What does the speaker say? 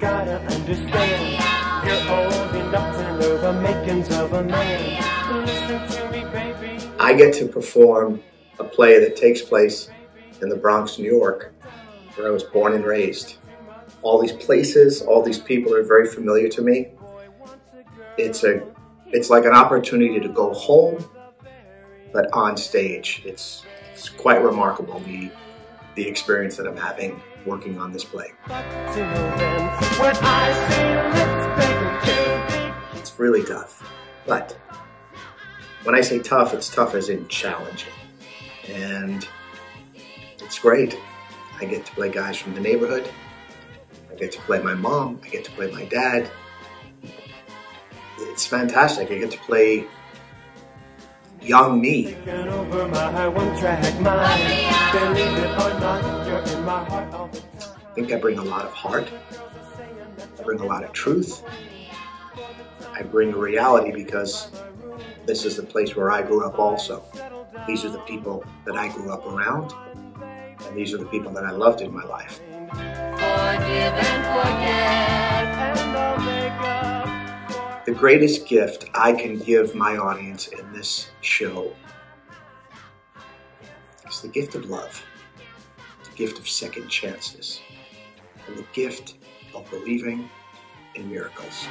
gotta understand. You're old enough to know the makings of a man. Listen to me, baby. I get to perform a play that takes place in the Bronx, New York, where I was born and raised. All these places, all these people are very familiar to me. It's a it's like an opportunity to go home, but on stage. It's it's quite remarkable the the experience that I'm having working on this play. But till then, when I say let's beg to be It's really tough. But when I say tough, it's tough as in challenging. And it's great. I get to play guys from the neighborhood. I get to play my mom. I get to play my dad. It's fantastic. I get to play young me. I think I bring a lot of heart. I bring a lot of truth. I bring reality because this is the place where I grew up also. These are the people that I grew up around. And these are the people that I loved in my life. Forgive and. The greatest gift I can give my audience in this show is the gift of love, the gift of second chances, and the gift of believing in miracles.